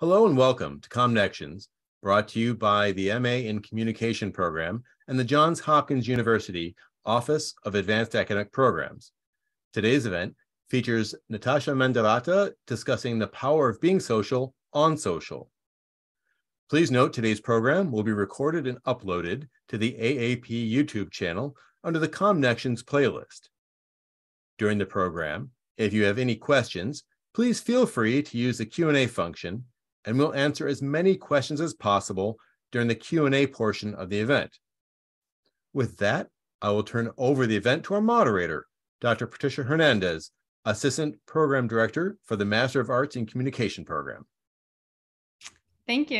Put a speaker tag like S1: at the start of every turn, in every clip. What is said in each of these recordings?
S1: Hello and welcome to COMMnections, brought to you by the MA in Communication program and the Johns Hopkins University Office of Advanced Academic Programs. Today's event features Nitasha Maindiratta discussing the power of being social on social. Please note today's program will be recorded and uploaded to the AAP YouTube channel under the COMMnections playlist. During the program, if you have any questions, please feel free to use the Q&A function and we'll answer as many questions as possible during the Q&A portion of the event. With that, I will turn over the event to our moderator, Dr. Patricia Hernandez, Assistant Program Director for the Master of Arts in Communication program.
S2: Thank you.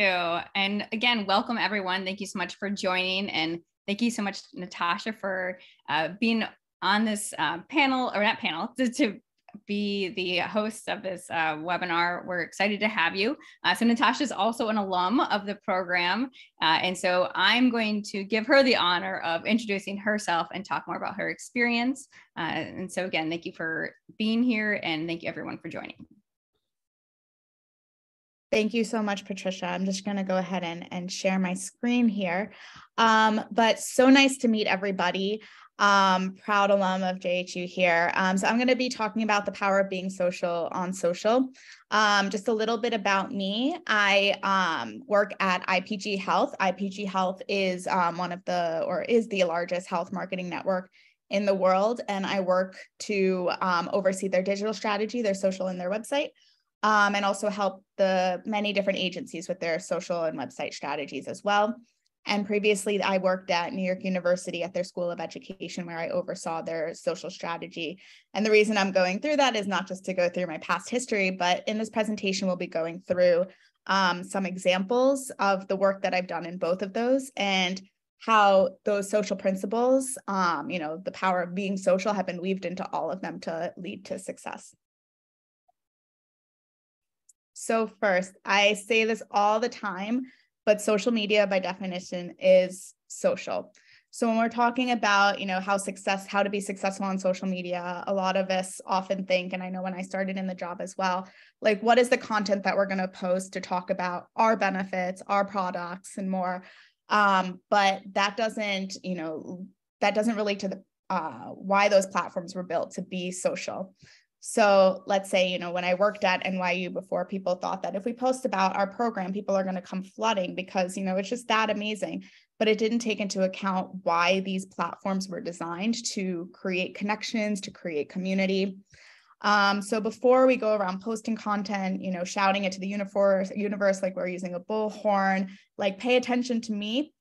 S2: And again, welcome everyone. Thank you so much for joining. And thank you so much, Nitasha, for uh, being on this uh, panel, or not panel, to, to be the host of this uh, webinar. We're excited to have you. Uh, so Nitasha is also an alum of the program. Uh, and so I'm going to give her the honor of introducing herself and talk more about her experience. Uh, and so again, thank you for being here and thank you everyone for joining.
S3: Thank you so much, Patricia. I'm just going to go ahead and, and share my screen here. Um, but so nice to meet everybody um, proud alum of JHU here. Um, so I'm going to be talking about the power of being social on social. Um, just a little bit about me. I um, work at IPG Health. IPG Health is um, one of the, or is the largest health marketing network in the world. And I work to um, oversee their digital strategy, their social and their website. and also help the many different agencies with their social and website strategies as well. And previously, I worked at New York University at their School of Education, where I oversaw their social strategy. And the reason I'm going through that is not just to go through my past history, but in this presentation, we'll be going through um, some examples of the work that I've done in both of those and how those social principles, um, you know, the power of being social have been weaved into all of them to lead to success. So first, I say this all the time, but social media by definition is social. So when we're talking about, you know, how success, how to be successful on social media, a lot of us often think, and I know when I started in the job as well, like what is the content that we're going to post to talk about our benefits, our products, and more. Um, but that doesn't, you know, that doesn't relate to the uh, why those platforms were built to be social. So let's say, you know, when I worked at NYU before, people thought that if we post about our program, people are going to come flooding because, you know, it's just that amazing. But it didn't take into account why these platforms were designed to create connections, to create community. Um, so before we go around posting content, you know, shouting it to the universe, universe like we're using a bullhorn, like pay attention to me.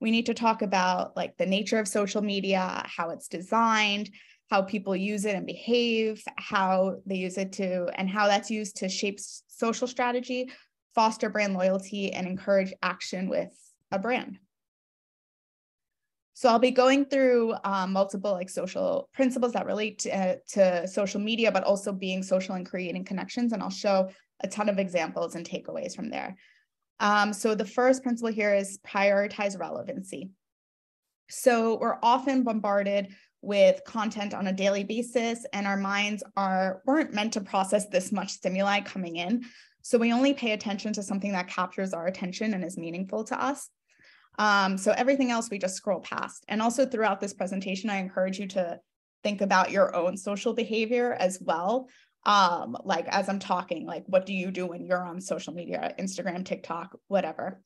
S3: We need to talk about like the nature of social media, how it's designed, how people use it and behave, how they use it to, and how that's used to shape social strategy, foster brand loyalty, and encourage action with a brand. So I'll be going through um, multiple like social principles that relate to, uh, to social media, but also being social and creating connections. And I'll show a ton of examples and takeaways from there. Um, so the first principle here is prioritize relevancy. So we're often bombarded with content on a daily basis and our minds are weren't meant to process this much stimuli coming in. So we only pay attention to something that captures our attention and is meaningful to us. Um, so everything else we just scroll past. And also throughout this presentation i encourage you to think about your own social behavior as well. Um, like as i'm talking like what do you do when you're on social media instagram tiktok whatever.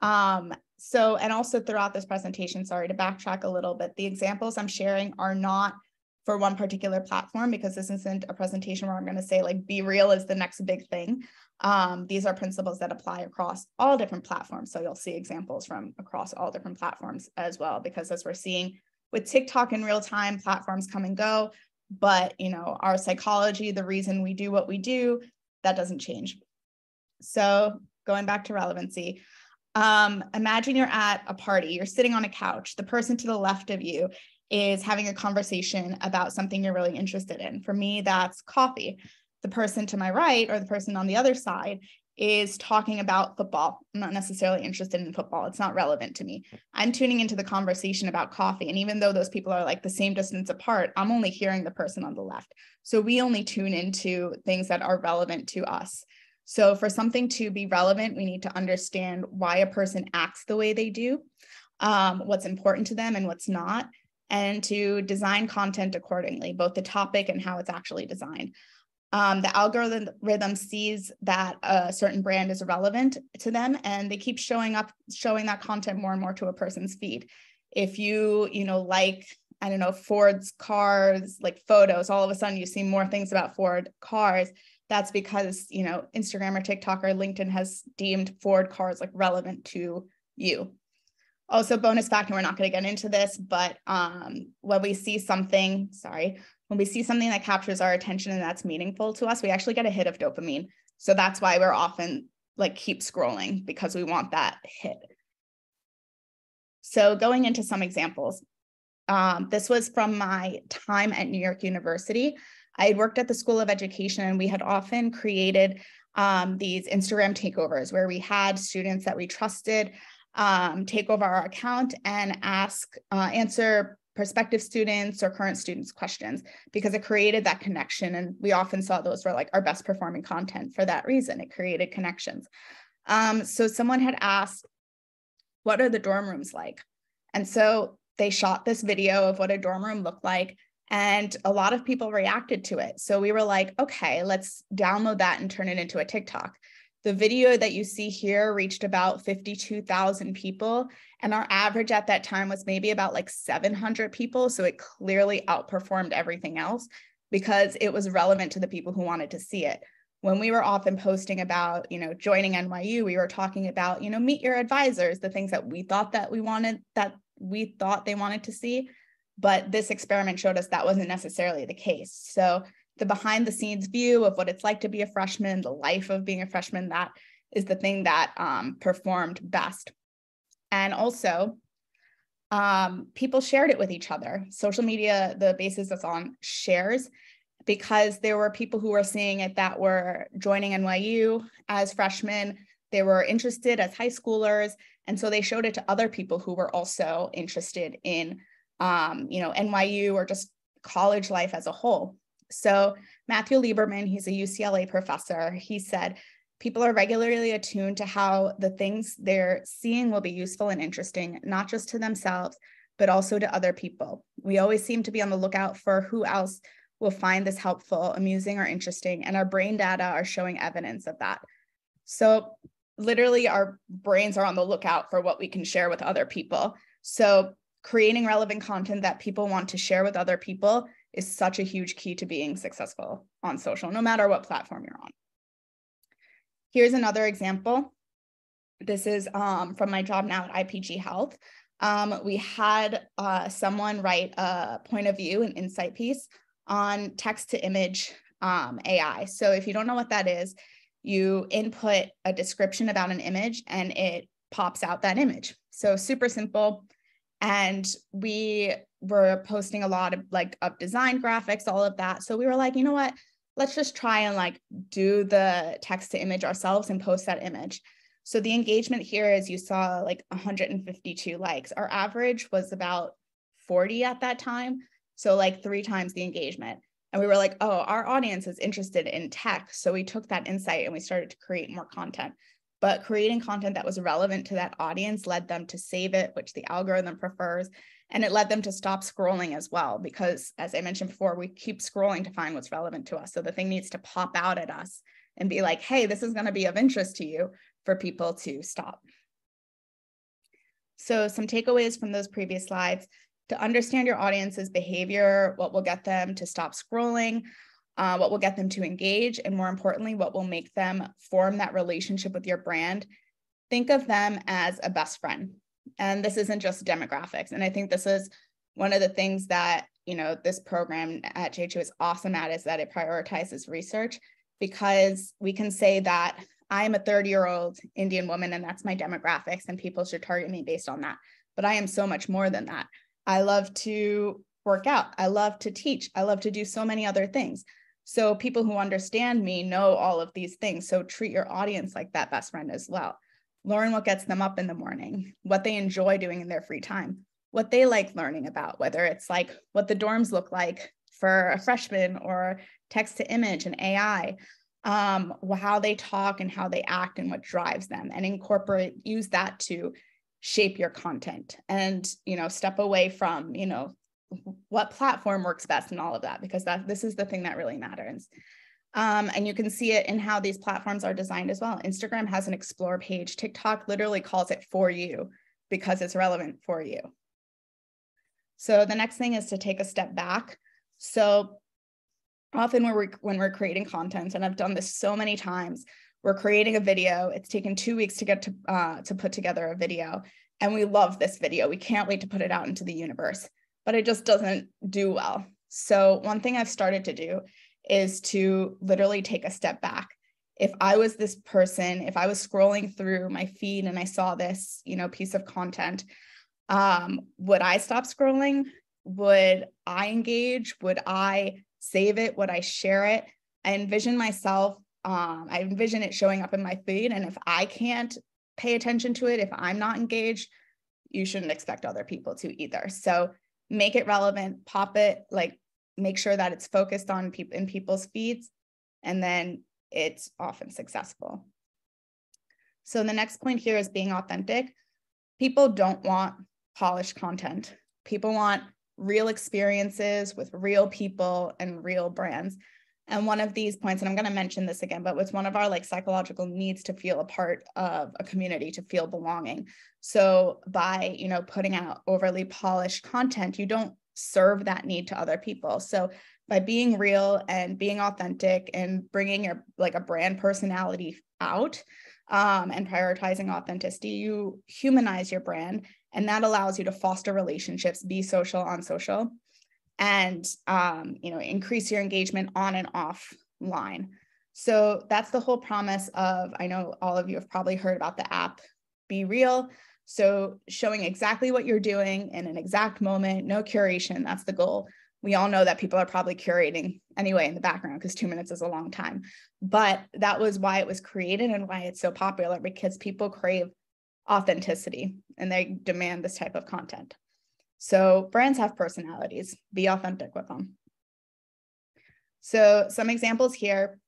S3: Um, so, and also throughout this presentation, sorry to backtrack a little bit, the examples I'm sharing are not for one particular platform because this isn't a presentation where I'm going to say like BeReal is the next big thing. Um, these are principles that apply across all different platforms. So you'll see examples from across all different platforms as well, because as we're seeing with TikTok in real time, platforms come and go, but you know, our psychology, the reason we do what we do, that doesn't change. So going back to relevancy, um, imagine you're at a party, you're sitting on a couch, the person to the left of you is having a conversation about something you're really interested in. For me, that's coffee. The person to my right or the person on the other side is talking about football. I'm not necessarily interested in football. It's not relevant to me. I'm tuning into the conversation about coffee. And even though those people are like the same distance apart, I'm only hearing the person on the left. So we only tune into things that are relevant to us. So, for something to be relevant, we need to understand why a person acts the way they do, um, what's important to them and what's not, and to design content accordingly, both the topic and how it's actually designed. Um, the algorithm sees that a certain brand is relevant to them and they keep showing up, showing that content more and more to a person's feed. If you, you know, like, I don't know, Ford's cars, like photos, all of a sudden you see more things about Ford cars. That's because, you know, Instagram or TikTok or LinkedIn has deemed Ford cars like relevant to you. Also bonus fact and we're not going to get into this but um, when we see something sorry when we see something that captures our attention and that's meaningful to us we actually get a hit of dopamine. So that's why we're often like keep scrolling because we want that hit. So going into some examples um, this was from my time at new york university i had worked at the school of education and we had often created um, these instagram takeovers where we had students that we trusted um, take over our account and ask, uh, answer prospective students or current students questions because it created that connection. And we often saw those were like our best performing content for that reason. It created connections. Um, so someone had asked, what are the dorm rooms like? And so they shot this video of what a dorm room looked like. And a lot of people reacted to it. So we were like, okay, let's download that and turn it into a TikTok. The video that you see here reached about 52,000 people. And our average at that time was maybe about like 700 people. So it clearly outperformed everything else because it was relevant to the people who wanted to see it. When we were often posting about, you know, joining NYU, we were talking about, you know, meet your advisors, the things that we thought that we wanted, that we thought they wanted to see. But this experiment showed us that wasn't necessarily the case. So the behind the scenes view of what it's like to be a freshman, the life of being a freshman, that is the thing that um, performed best. And also, um, people shared it with each other. Social media, the basis is on shares because there were people who were seeing it that were joining NYU as freshmen. They were interested as high schoolers. And so they showed it to other people who were also interested in, um, you know, NYU or just college life as a whole. So, Matthew Lieberman, he's a UCLA professor, he said, people are regularly attuned to how the things they're seeing will be useful and interesting, not just to themselves, but also to other people. We always seem to be on the lookout for who else will find this helpful, amusing, or interesting, and our brain data are showing evidence of that. So, literally, our brains are on the lookout for what we can share with other people. So, creating relevant content that people want to share with other people is such a huge key to being successful on social, no matter what platform you're on. Here's another example. This is um, from my job now at IPG Health. Um, we had uh, someone write a point of view, an insight piece on text to image um, AI. So if you don't know what that is, you input a description about an image and it pops out that image. So super simple. And we were posting a lot of like of design graphics, all of that. So we were like, you know what? Let's just try and like do the text to image ourselves and post that image. So the engagement here is you saw like 152 likes. Our average was about 40 at that time. So like three times the engagement. And we were like, oh, our audience is interested in tech. So we took that insight and we started to create more content. But creating content that was relevant to that audience led them to save it, which the algorithm prefers. And it led them to stop scrolling as well, because as I mentioned before, we keep scrolling to find what's relevant to us. So the thing needs to pop out at us and be like, hey, this is going to be of interest to you for people to stop. So some takeaways from those previous slides to understand your audience's behavior, what will get them to stop scrolling, uh, what will get them to engage, and more importantly, what will make them form that relationship with your brand. Think of them as a best friend. And this isn't just demographics. And I think this is one of the things that, you know, this program at J2 is awesome at is that it prioritizes research because we can say that I am a 30 year old Indian woman and that's my demographics and people should target me based on that. But I am so much more than that. I love to work out. I love to teach. I love to do so many other things. So people who understand me know all of these things. So treat your audience like that best friend as well learn what gets them up in the morning, what they enjoy doing in their free time, what they like learning about, whether it's like what the dorms look like for a freshman or text to image and AI. um, how they talk and how they act and what drives them, and incorporate, use that to shape your content and, you know, step away from, you know, what platform works best and all of that, because that this is the thing that really matters. Um, and you can see it in how these platforms are designed as well. Instagram has an explore page. TikTok literally calls it for you because it's relevant for you. So the next thing is to take a step back. So often when we're, when we're creating content, and I've done this so many times, we're creating a video. It's taken two weeks to get to, uh, to put together a video. And we love this video. We can't wait to put it out into the universe, but it just doesn't do well. So one thing I've started to do is to literally take a step back. If I was this person, if I was scrolling through my feed and I saw this, you know, piece of content, um, would I stop scrolling? Would I engage? Would I save it? Would I share it? I envision myself, um, I envision it showing up in my feed. And if I can't pay attention to it, if I'm not engaged, you shouldn't expect other people to either. So make it relevant, pop it, like make sure that it's focused on people in people's feeds, and then it's often successful. So the next point here is being authentic. People don't want polished content. People want real experiences with real people and real brands. And one of these points, and I'm going to mention this again, but it's one of our like psychological needs to feel a part of a community, to feel belonging. So by, you know, putting out overly polished content, you don't serve that need to other people. So by being real and being authentic and bringing your like a brand personality out um, and prioritizing authenticity, you humanize your brand, and that allows you to foster relationships, be social on social, and um, you know increase your engagement on and offline. So that's the whole promise of. I know all of you have probably heard about the app BeReal So showing exactly what you're doing in an exact moment, no curation, that's the goal. We all know that people are probably curating anyway in the background because two minutes is a long time. But that was why it was created and why it's so popular because people crave authenticity and they demand this type of content. So brands have personalities, be authentic with them. So some examples here.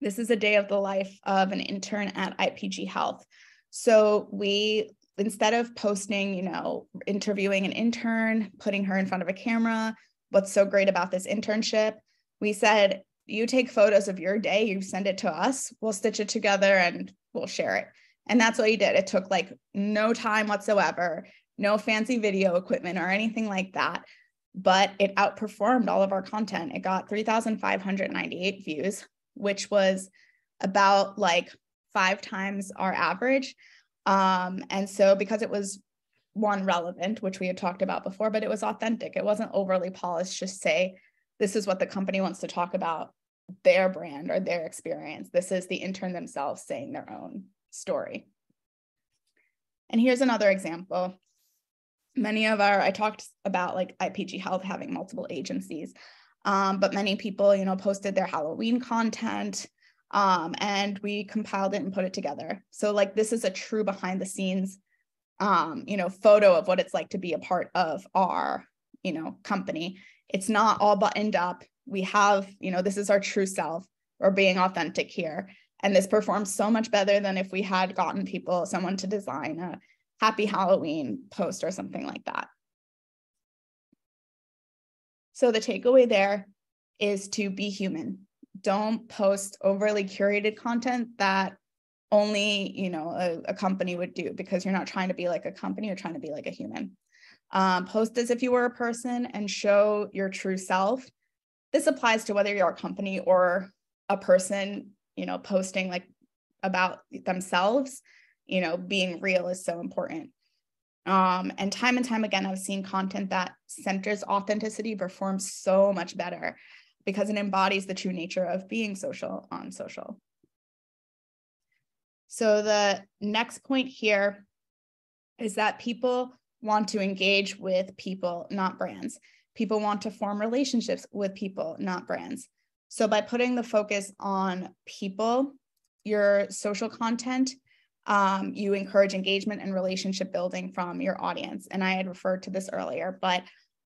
S3: This is a day of the life of an intern at IPG Health. So we instead of posting, you know, interviewing an intern, putting her in front of a camera, what's so great about this internship, we said, you take photos of your day, you send it to us, we'll stitch it together and we'll share it. And that's what he did. It took like no time whatsoever, no fancy video equipment or anything like that. But it outperformed all of our content. It got 3,598 views, which was about like five times our average. Um, and so because it was one relevant, which we had talked about before, but it was authentic. It wasn't overly polished, just say, this is what the company wants to talk about their brand or their experience. This is the intern themselves saying their own story. And here's another example. Many of our, I talked about like IPG Health having multiple agencies, um, but many people, you know, posted their Halloween content, um, and we compiled it and put it together. So like this is a true behind the scenes, um, you know, photo of what it's like to be a part of our, you know, company. It's not all buttoned up. We have, you know, this is our true self. We're being authentic here. And this performs so much better than if we had gotten people, someone to design a happy Halloween post or something like that. So the takeaway there is to be human, don't post overly curated content that only you know a, a, company would do because you're not trying to be like a company you're trying to be like a human. Um, post as if you were a person and show your true self. This applies to whether you're a company or a person you know posting like about themselves you know being real is so important um, and time and time again i've seen content that centers authenticity performs so much better because it embodies the true nature of being social on social. So the next point here is that people want to engage with people, not brands. People want to form relationships with people, not brands. So by putting the focus on people, your social content, um, you encourage engagement and relationship building from your audience. And I had referred to this earlier, but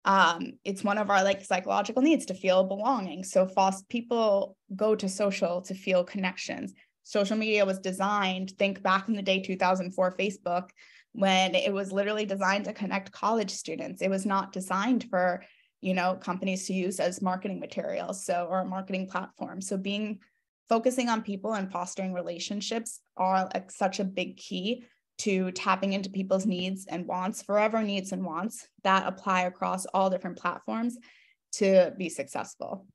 S3: um, it's one of our like psychological needs to feel belonging. So fast people go to social to feel connections. Social media was designed, think back in the day, 2004 Facebook, when it was literally designed to connect college students. It was not designed for, you know, companies to use as marketing materials. So, or a marketing platform. So being focusing on people and fostering relationships are such a big key to tapping into people's needs and wants, forever needs and wants that apply across all different platforms to be successful.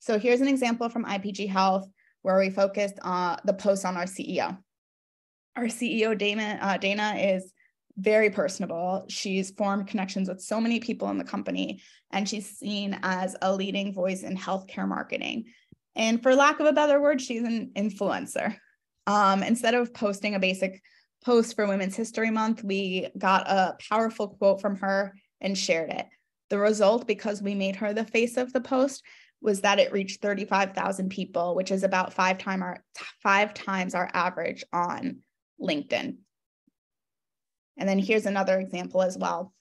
S3: So here's an example from IPG Health where we focused on the post on our CEO. Our CEO, Dana, uh, Dana is very personable. She's formed connections with so many people in the company, and she's seen as a leading voice in healthcare marketing. And for lack of a better word, she's an influencer. Um, instead of posting a basic post for Women's History Month, we got a powerful quote from her and shared it. The result, because we made her the face of the post, was that it reached 35,000 people, which is about five time our five times our average on LinkedIn. And then here's another example as well.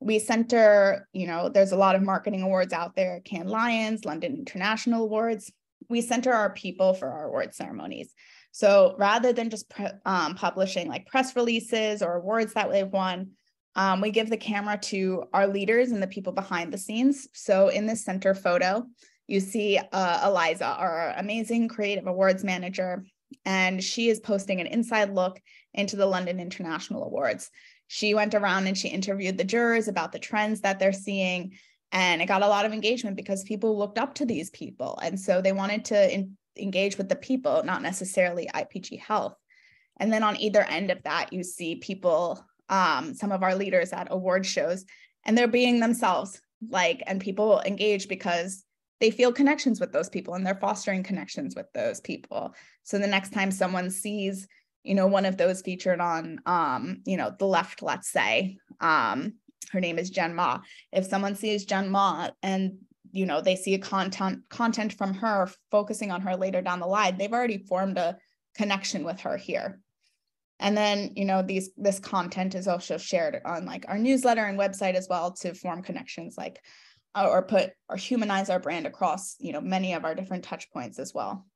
S3: We center, you know, there's a lot of marketing awards out there, Cannes Lions, London International Awards. We center our people for our award ceremonies. So rather than just pre- um, publishing like press releases or awards that they've won, um, we give the camera to our leaders and the people behind the scenes. So in this center photo, you see uh, Eliza, our amazing creative awards manager, and she is posting an inside look into the London International Awards. She went around and she interviewed the jurors about the trends that they're seeing. And it got a lot of engagement because people looked up to these people. And so they wanted to in- engage with the people, not necessarily IPG Health. And then on either end of that, you see people, um, some of our leaders at award shows, and they're being themselves, like, and people engage because they feel connections with those people and they're fostering connections with those people. So the next time someone sees, you know, one of those featured on, um, you know, the left, let's say, um, her name is Jen Ma. If someone sees Jen Ma and you know they see a content content from her focusing on her later down the line they've already formed a connection with her here. And then you know these this content is also shared on like our newsletter and website as well to form connections like uh, or put or humanize our brand across you know many of our different touch points as well.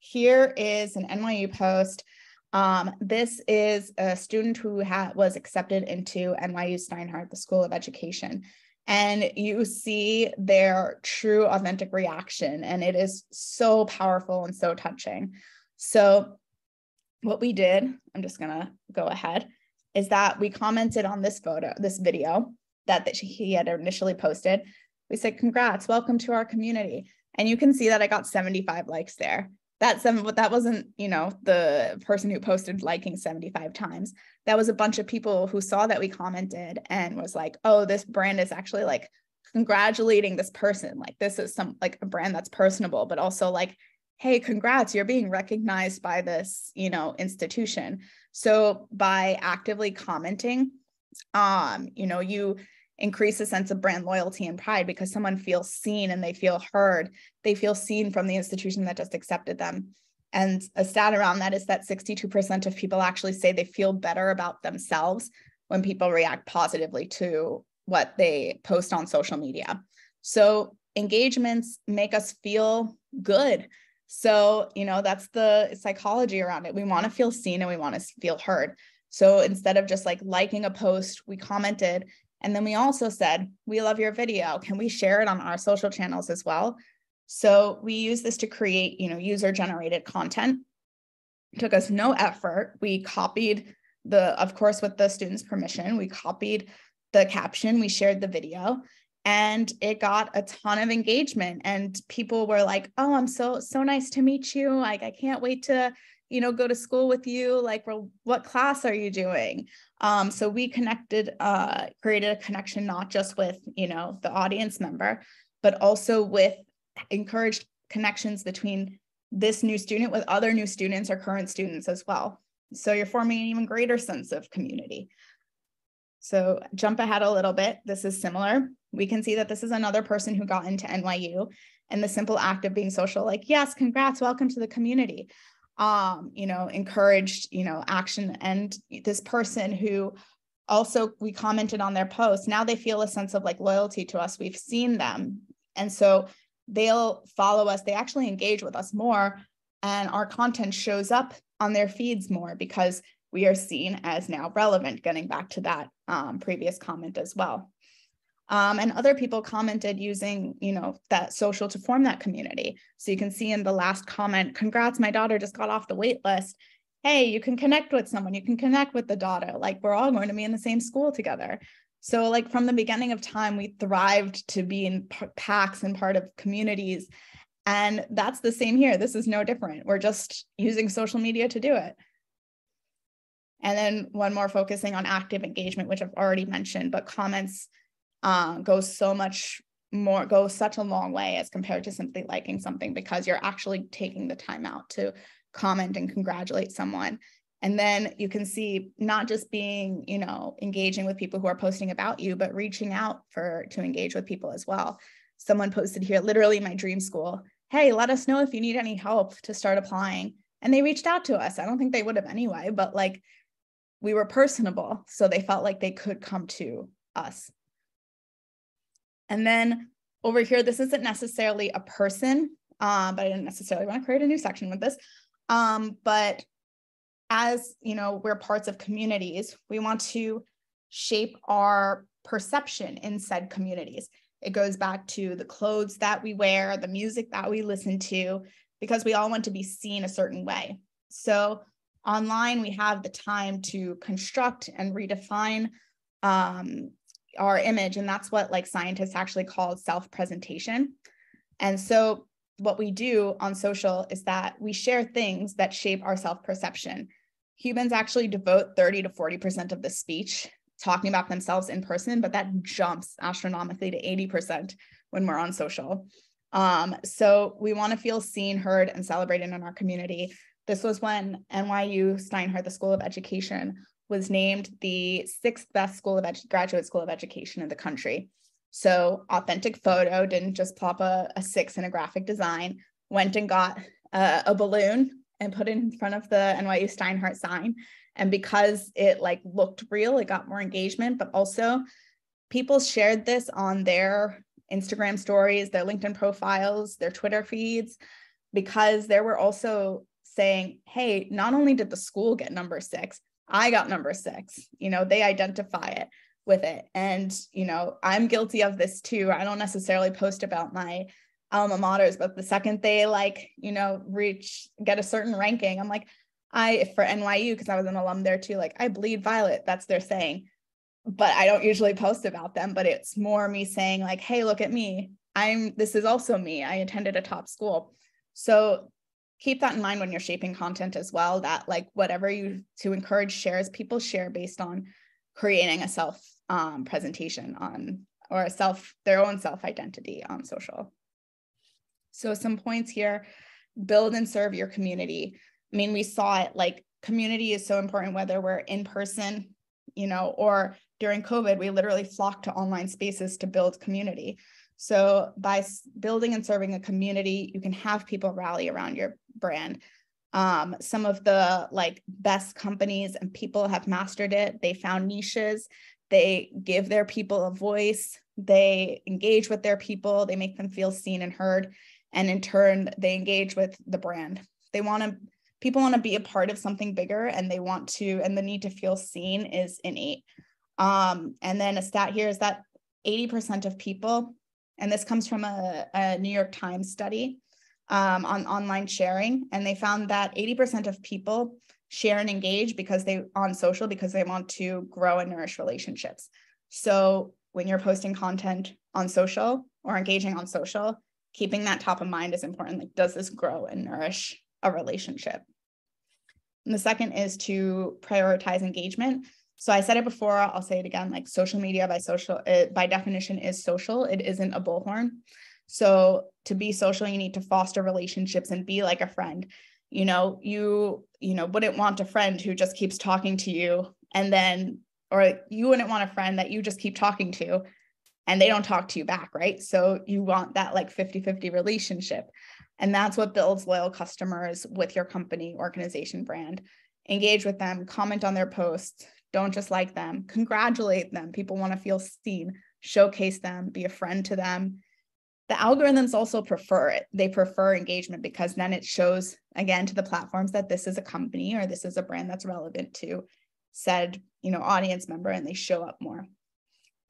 S3: Here is an nyu post um, this is a student who ha- was accepted into NYU Steinhardt, the School of Education. And you see their true authentic reaction and it is so powerful and so touching. So what we did i'm just to go ahead is that we commented on this photo this video that, that he had initially posted. We said congrats welcome to our community. And you can see that i got 75 likes there that some that wasn't you know the person who posted liking 75 times. That was a bunch of people who saw that we commented and was like oh this brand is actually like congratulating this person. Like this is some like a brand that's personable but also like hey congrats you're being recognized by this you know institution. So by actively commenting um you know you increase a sense of brand loyalty and pride because someone feels seen and they feel heard. They feel seen from the institution that just accepted them. And a stat around that is that 62% of people actually say they feel better about themselves when people react positively to what they post on social media. So engagements make us feel good. So, you know, that's the psychology around it. We want to feel seen and we want to feel heard. So instead of just like liking a post, we commented and then we also said, we love your video. Can we share it on our social channels as well? So we use this to create, you know, user generated content. It took us no effort. We copied the, of course, with the students' permission, we copied the caption, we shared the video, and it got a ton of engagement. And people were like, oh, I'm so, so nice to meet you. Like, I can't wait to, you know, go to school with you. Like, well, what class are you doing? Um, so we connected, uh, created a connection not just with, you know, the audience member, but also with encouraged connections between this new student with other new students or current students as well. So you're forming an even greater sense of community. So jump ahead a little bit. This is similar. We can see that this is another person who got into NYU and the simple act of being social, like, yes, congrats, welcome to the community um, you know, encouraged, you know, action. And this person who also we commented on their post, now they feel a sense of like loyalty to us. We've seen them. And so they'll follow us. They actually engage with us more. And our content shows up on their feeds more because we are seen as now relevant getting back to that um, previous comment as well um, and other people commented using you know that social to form that community so you can see in the last comment congrats my daughter just got off the wait list hey, you can connect with someone, you can connect with the daughter. Like we're all going to be in the same school together. So, like from the beginning of time, we thrived to be in packs and part of communities. And that's the same here. This is no different. We're just using social media to do it. And then one more focusing on active engagement, which I've already mentioned, but comments uh, go so much more, go such a long way as compared to simply liking something because you're actually taking the time out to comment and congratulate someone. And then you can see not just being you know engaging with people who are posting about you but reaching out for to engage with people as well. Someone posted here literally my dream school hey let us know if you need any help to start applying. And they reached out to us. I don't think they would have anyway but like we were personable so they felt like they could come to us and then over here this isn't necessarily a person uh, but i didn't necessarily want to create a new section with this um, but as you know, we're parts of communities, we want to shape our perception in said communities. It goes back to the clothes that we wear, the music that we listen to, because we all want to be seen a certain way. So online, we have the time to construct and redefine um, our image. And that's what like scientists actually call self-presentation. And so what we do on social is that we share things that shape our self perception. Humans actually devote 30 to 40% of the speech talking about themselves in person, but that jumps astronomically to 80% when we're on social. Um, so we want to feel seen, heard, and celebrated in our community. This was when NYU Steinhardt, the School of Education, was named the sixth best school of graduate school of education in the country. So authentic photo didn't just plop a, a six in a graphic design, went and got a, a balloon and put it in front of the NYU Steinhardt sign. And because it like looked real, it got more engagement, but also people shared this on their Instagram stories, their LinkedIn profiles, their Twitter feeds, because there were also saying, hey, not only did the school get number six, I got number six. You know, they identify it with it. And, you know, I'm guilty of this too. I don't necessarily post about my alma maters, but the second they like, you know, reach, get a certain ranking, I'm like, I, for NYU, because I was an alum there too, like, I bleed violet. That's their saying. But I don't usually post about them, but it's more me saying, like, hey, look at me. I'm, this is also me. I attended a top school. So keep that in mind when you're shaping content as well that like whatever you to encourage shares people share based on creating a self um, presentation on or a self their own self identity on social. So some points here build and serve your community. I mean we saw it like community is so important whether we're in person you know or during covid we literally flocked to online spaces to build community so by building and serving a community you can have people rally around your brand. Um, some of the like best companies and people have mastered it. They found niches. They give their people a voice, they engage with their people, they make them feel seen and heard, and in turn, they engage with the brand. They want to, people want to be a part of something bigger and they want to, and the need to feel seen is innate. Um, and then a stat here is that 80% of people, and this comes from a, a New York Times study um, on online sharing, and they found that 80% of people share and engage because they on social because they want to grow and nourish relationships. So when you're posting content on social or engaging on social, keeping that top of mind is important. Like, does this grow and nourish a relationship? And the second is to prioritize engagement. So I said it before, I'll say it again, like social media by social, it, by definition is social. It isn't a bullhorn. So to be social, you need to foster relationships and be like a friend you know you you know wouldn't want a friend who just keeps talking to you and then or you wouldn't want a friend that you just keep talking to and they don't talk to you back right so you want that like 50-50 relationship and that's what builds loyal customers with your company organization brand engage with them comment on their posts Don't just like them, congratulate them. People want to feel seen, showcase them, be a friend to them. The algorithms also prefer it. They prefer engagement because then it shows again to the platforms that this is a company or this is a brand that's relevant to said, you know, audience member and they show up more.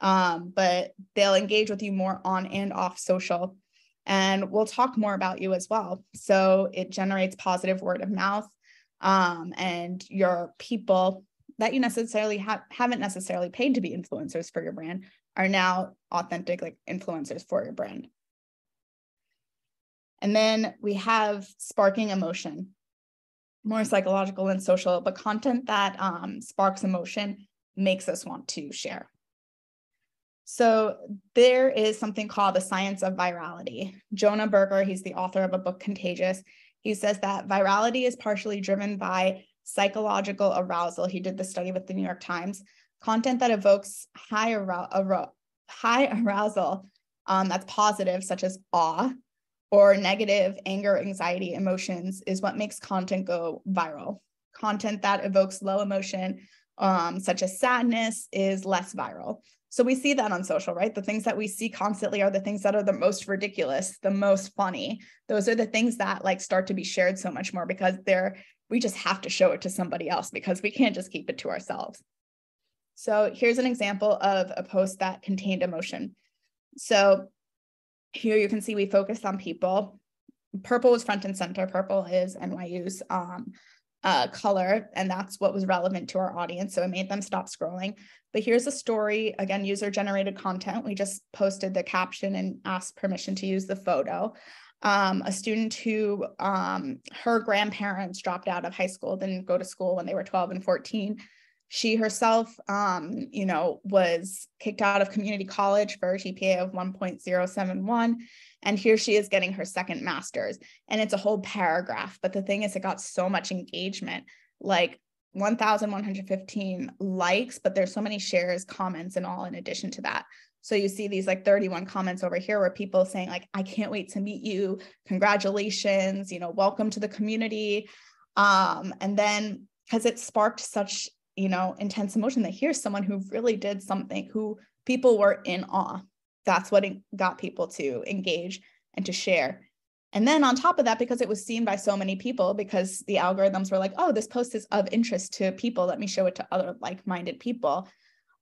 S3: Um, but they'll engage with you more on and off social and we'll talk more about you as well. So it generates positive word of mouth um, and your people that you necessarily ha- haven't necessarily paid to be influencers for your brand are now authentic like influencers for your brand. And then we have sparking emotion, more psychological and social, but content that um, sparks emotion makes us want to share. So there is something called the science of virality. Jonah Berger, he's the author of a book, Contagious. He says that virality is partially driven by psychological arousal. He did the study with the New York Times. Content that evokes high, arou- high arousal um, that's positive, such as awe, or negative anger, anxiety, emotions, is what makes content go viral. Content that evokes low emotion, um, such as sadness, is less viral. So we see that on social, right? The things that we see constantly are the things that are the most ridiculous, the most funny. Those are the things that like start to be shared so much more because they're we just have to show it to somebody else because we can't just keep it to ourselves. So here's an example of a post that contained emotion. So here you can see we focused on people. Purple was front and center. Purple is NYU's um, uh, color, and that's what was relevant to our audience. So it made them stop scrolling. But here's a story again, user generated content. We just posted the caption and asked permission to use the photo. Um, a student who um, her grandparents dropped out of high school, didn't go to school when they were 12 and 14. She herself, um, you know, was kicked out of community college for a GPA of 1.071 and here she is getting her second master's. And it's a whole paragraph. But the thing is, it got so much engagement like 1,115 likes, but there's so many shares, comments, and all in addition to that. So you see these like 31 comments over here where people saying like, I can't wait to meet you. Congratulations, you know, welcome to the community. Um, and then because it sparked such, you know, intense emotion that here's someone who really did something who people were in awe that's what got people to engage and to share. And then on top of that, because it was seen by so many people, because the algorithms were like, oh, this post is of interest to people, let me show it to other like minded people.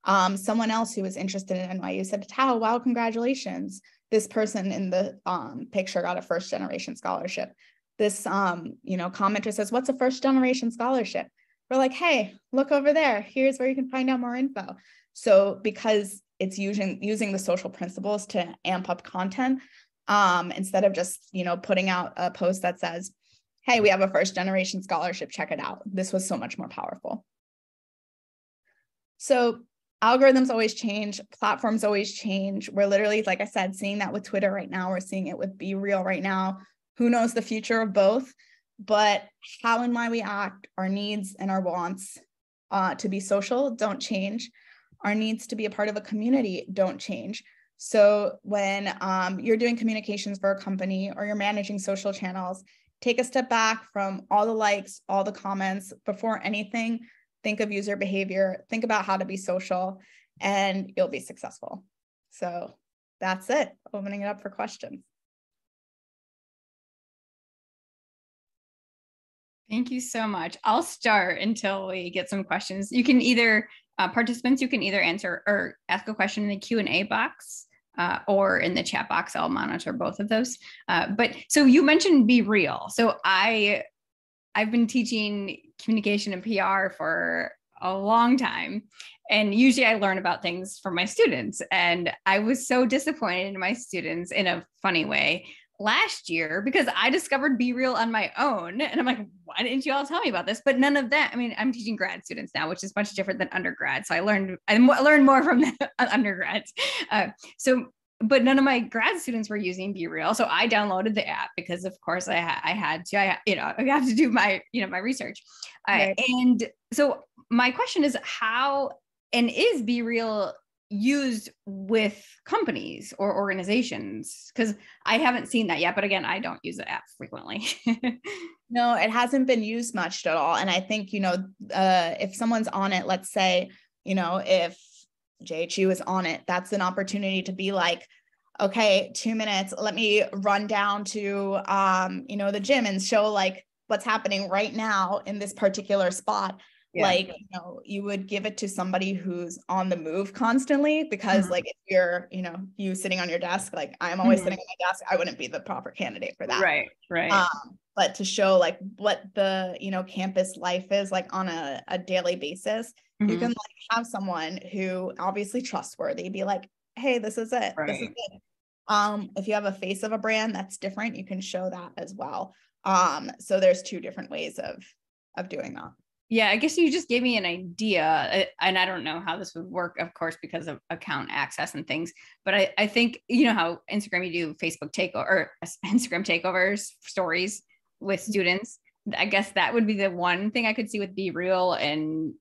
S3: Um, someone else who was interested in NYU said, Tao, wow, congratulations. This person in the um, picture got a first generation scholarship. This, um, you know, commenter says, what's a first generation scholarship? We're like, hey, look over there. Here's where you can find out more info. So because it's using using the social principles to amp up content um, instead of just you know putting out a post that says hey we have a first generation scholarship check it out this was so much more powerful so algorithms always change platforms always change. We're literally like i said seeing that with twitter right now. We're seeing it with BeReal right now. Who knows the future of both? But how and why we act our needs and our wants uh, to be social don't change. Our needs to be a part of a community don't change. So when um, you're doing communications for a company or you're managing social channels, take a step back from all the likes, all the comments before anything. Think of user behavior, think about how to be social, and you'll be successful. So that's it, opening it up for questions.
S2: Thank you so much. I'll start until we get some questions. You can either uh, participants, you can either answer or ask a question in the Q&A box uh, or in the chat box. I'll monitor both of those. Uh, but so you mentioned BeReal. So I, I've been teaching communication and PR for a long time. And usually I learn about things from my students. And I was so disappointed in my students in a funny way last year because I discovered BeReal on my own. And I'm like, why didn't you all tell me about this? But none of that. I mean, I'm teaching grad students now, which is much different than undergrad. So I learned, I learned more from the undergrads. Uh, so, but none of my grad students were using BeReal. So I downloaded the app because of course I, ha- I had to, I, you know, I have to do my, you know, my research. Uh, And so my question is how, and is BeReal used with companies or organizations because i haven't seen that yet but again i don't use the app frequently
S3: no it hasn't been used much at all and i think you know uh, if someone's on it let's say you know if jhu is on it. That's an opportunity to be like okay two minutes let me run down to um you know the gym and show like what's happening right now in this particular spot yeah. like you know you would give it to somebody who's on the move constantly because mm-hmm. like if you're you know you sitting on your desk like i'm always mm-hmm. sitting on my desk i wouldn't be the proper candidate for that
S2: right right um,
S3: but to show like what the you know campus life is like on a, a daily basis mm-hmm. you can like have someone who obviously trustworthy be like hey this is it right. this is it um if you have a face of a brand that's different you can show that as well um so there's two different ways of of doing that
S2: yeah, I guess you just gave me an idea, uh, and I don't know how this would work, of course, because of account access and things. But I, I think you know how Instagram you do Facebook takeover or Instagram takeovers stories with mm-hmm. students. I guess that would be the one thing I could see with BeReal and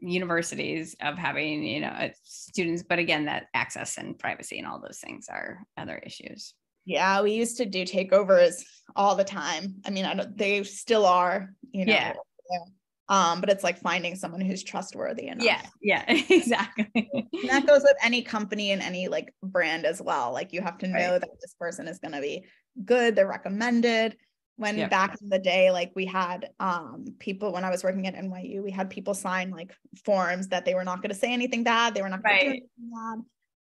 S2: universities of having you know uh, students. But again, that access and privacy and all those things are other issues.
S3: Yeah, we used to do takeovers all the time. I mean, I don't, they still are, you know. Yeah. yeah um but it's like finding someone who's trustworthy enough.
S2: Yeah yeah exactly.
S3: And that goes with any company and any like brand as well. Like you have to know right. that this person is going to be good they're recommended. When yep. back in the day like we had um people when i was working at nyu we had people sign like forms that they were not going to say anything bad they were not going right. to do anything bad.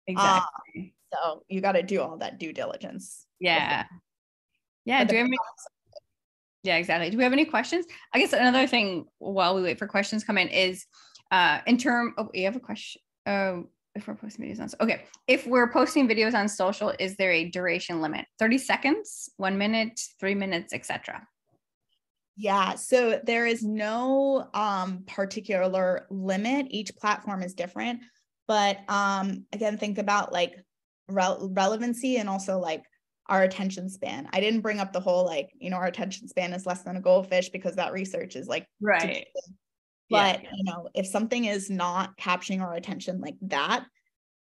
S3: Exactly. Um, so you got to do all that due diligence.
S2: Yeah. Yeah do you have any yeah, exactly. Do we have any questions? I guess another thing while we wait for questions come in is uh in term oh we have a question. Uh, if we're posting videos on okay. If we're posting videos on social, is there a duration limit? 30 seconds, one minute, three minutes, etc.
S3: Yeah, so there is no um, particular limit. Each platform is different, but um, again, think about like re- relevancy and also like our attention span. I didn't bring up the whole like, you know, our attention span is less than a goldfish because that research is like
S2: right.
S3: But yeah. you know, if something is not capturing our attention like that,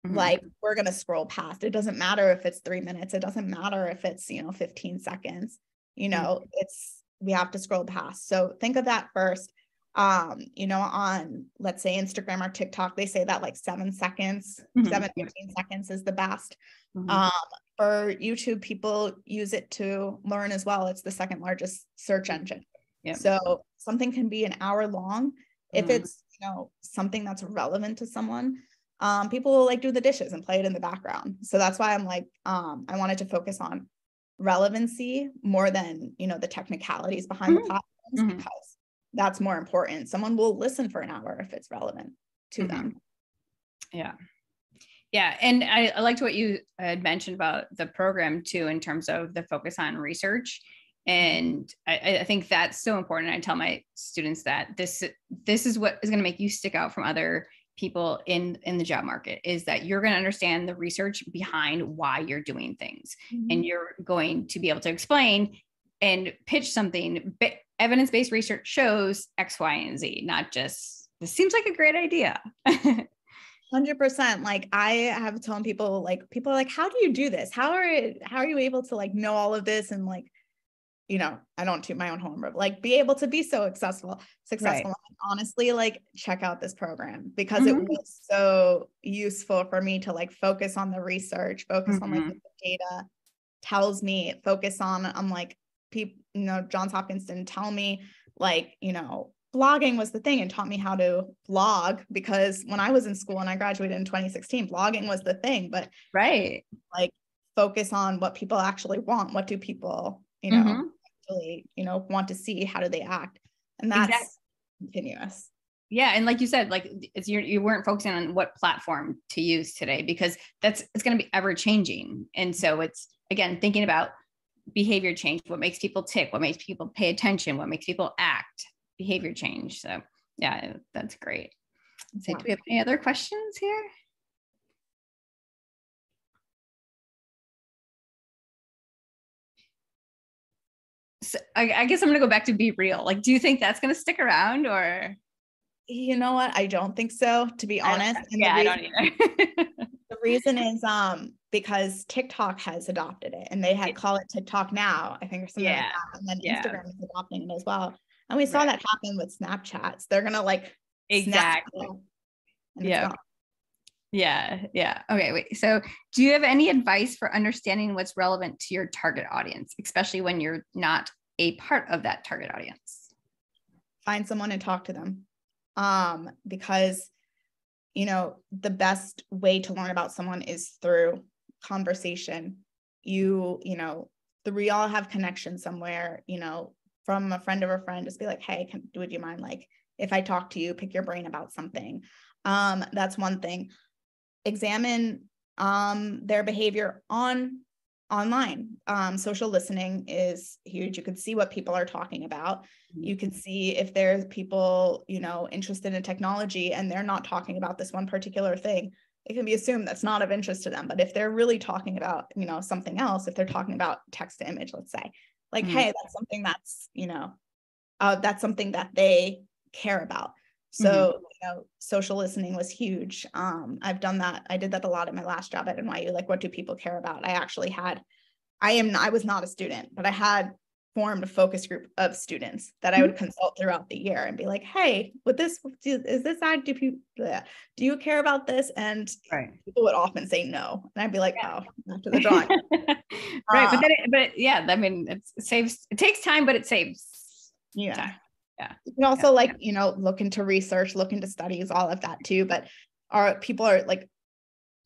S3: mm-hmm. like we're gonna scroll past. It doesn't matter if it's three minutes, it doesn't matter if it's, you know, 15 seconds, you know, mm-hmm. it's we have to scroll past. So think of that first. Um, you know, on let's say Instagram or TikTok, they say that like seven seconds, mm-hmm. seven, 15 seconds is the best. Mm-hmm. Um, for YouTube, people use it to learn as well. It's the second largest search engine. Yep. So something can be an hour long. If mm. it's, you know, something that's relevant to someone, um, people will like do the dishes and play it in the background. So that's why I'm like, um, I wanted to focus on relevancy more than, you know, the technicalities behind mm-hmm. the platforms mm-hmm. because that's more important. Someone will listen for an hour if it's relevant to mm-hmm. them.
S2: Yeah. Yeah, and I, I liked what you had mentioned about the program too, in terms of the focus on research. And I, I think that's so important. I tell my students that this this is what is going to make you stick out from other people in in the job market is that you're going to understand the research behind why you're doing things mm-hmm. and you're going to be able to explain and pitch something but evidence-based research shows x y and z not just this seems like a great idea
S3: 100% like i have told people like people are like how do you do this how are it, how are you able to like know all of this and like you know i don't toot my own horn but like be able to be so successful successful right. honestly like check out this program because mm-hmm. it was so useful for me to like focus on the research focus mm-hmm. on like mm-hmm. the data tells me focus on i'm like people you know johns hopkins didn't tell me like you know blogging was the thing and taught me how to blog because when I was in school and I graduated in 2016, blogging was the thing. But
S2: right,
S3: like focus on what people actually want. What do people, you know, mm-hmm. actually, you know, want to see? How do they act? And that's exactly. continuous.
S2: Yeah, and like you said, like it's you you weren't focusing on what platform to use today because that's it's going to be ever changing, and so it's again thinking about behavior change, what makes people tick, what makes people pay attention, what makes people act, behavior change. So yeah, that's great. So do we have any other questions here? So I, I guess I'm gonna go back to BeReal. Like, do you think that's gonna stick around or?
S3: You know what? I don't think so, to be honest.
S2: I yeah, I don't either.
S3: The reason is um because TikTok has adopted it and they had call it TikTok now, I think or something
S2: Yeah.
S3: like that. And then
S2: Yeah.
S3: Instagram is adopting it as well. And we saw
S2: Right.
S3: that happen with Snapchats. They're gonna like
S2: Exactly.
S3: it, and it's
S2: Yeah. Yeah, yeah. Okay, wait. So, do you have any advice for understanding what's relevant to your target audience, especially when you're not a part of that target audience?
S3: find someone and talk to them um because you know the best way to learn about someone is through conversation you you know the we all have connections somewhere you know from a friend of a friend just be like hey can, would you mind like if i talk to you pick your brain about something? Um that's one thing. Examine um their behavior on online. Um social listening is huge. You can see what people are talking about. You can see if there's people you know interested in technology and they're not talking about this one particular thing it can be assumed that's not of interest to them. But if they're really talking about you know something else if they're talking about text to image let's say like
S2: Mhm.
S3: hey that's something that's you know uh, that's something that they care about. So you know social listening was huge. Um i've done that. I did that a lot at my last job at nyu like what do people care about? I actually had i am i was not a student but i had formed a focus group of students that I would consult throughout the year and be like, "Hey, with this, do, is this ad? Do you do you care about this?" And
S2: Right.
S3: people would often say no, and I'd be like, "Oh, after the drawing."
S2: right, but then, it, but yeah, I mean, it saves. It takes time, but it saves.
S3: yeah,
S2: time. Yeah.
S3: You can also like you know look into research, look into studies, all of that too. But our people are like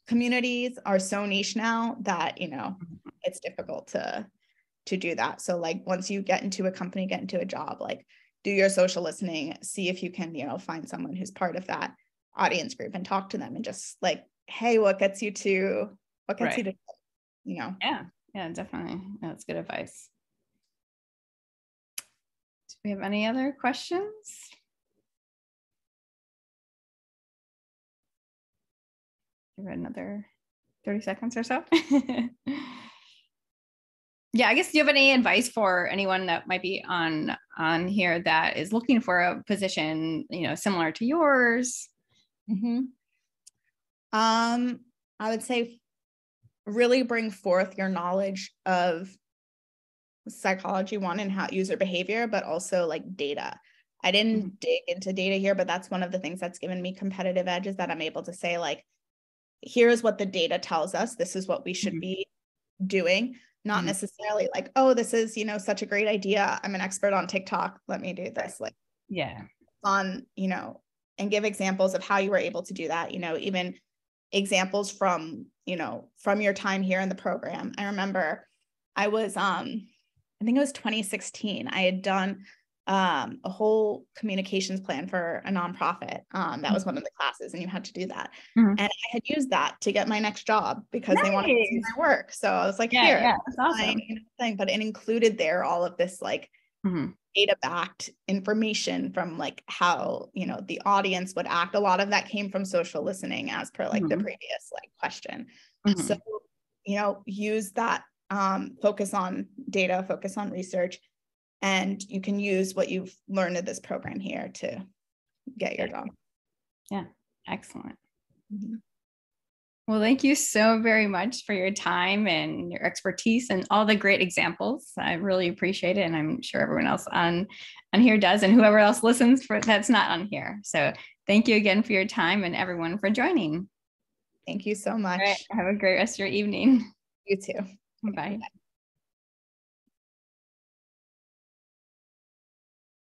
S3: communities are so niche now that you know
S2: Mm-hmm.
S3: it's difficult to to do that. So like once you get into a company, get into a job, like do your social listening, see if you can, you know, find someone who's part of that audience group and talk to them and just like, hey, what gets you to what gets you to you know.
S2: Yeah, yeah, definitely. That's good advice. Do we have any other questions? Give it another 30 seconds or so. yeah, I guess do you have any advice for anyone that might be on on here that is looking for a position, you know, similar to yours?
S3: Um, I would say really bring forth your knowledge of psychology one and how user behavior, but also like data. I didn't dig into data here, but that's one of the things that's given me competitive edge is that I'm able to say, like, here's what the data tells us. This is what we should
S2: Mhm.
S3: be doing, not
S2: Mhm.
S3: necessarily like, oh, this is, you know, such a great idea. I'm an expert on TikTok. Let me do this. Like,
S2: Yeah.
S3: on, you know, and give examples of how you were able to do that, you know, even examples from, you know, from your time here in the program. I remember I was um I think it was 2016. I had done um a whole communications plan for a nonprofit. Um that was one of the classes and you had to do that.
S2: Mhm.
S3: And I had used that to get my next job because they wanted to see my work. So I was like,
S2: Yeah,
S3: here,
S2: yeah, that's awesome.
S3: you know, thing, but it included there all of this like
S2: Mhm.
S3: data backed information from like how you know the audience would act a lot of that came from social listening as per like the
S2: Mhm.
S3: previous like question
S2: Mhm.
S3: so you know use that um focus on data focus on research and you can use what you've learned in this program here to get your job Yeah,
S2: Excellent.
S3: Mhm.
S2: Well, thank you so very much for your time and your expertise and all the great examples. I really appreciate it, and I'm sure everyone else on on here does, and whoever else listens for that's not on here. So, thank you again for your time and everyone for joining.
S3: thank you so much
S2: right, have a great rest of your evening.
S3: you too
S2: Bye.